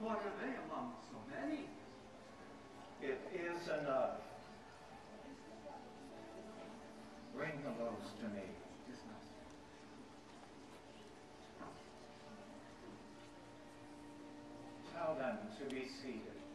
What are they among so many? It is enough. Bring the loaves to me. Tell them to be seated.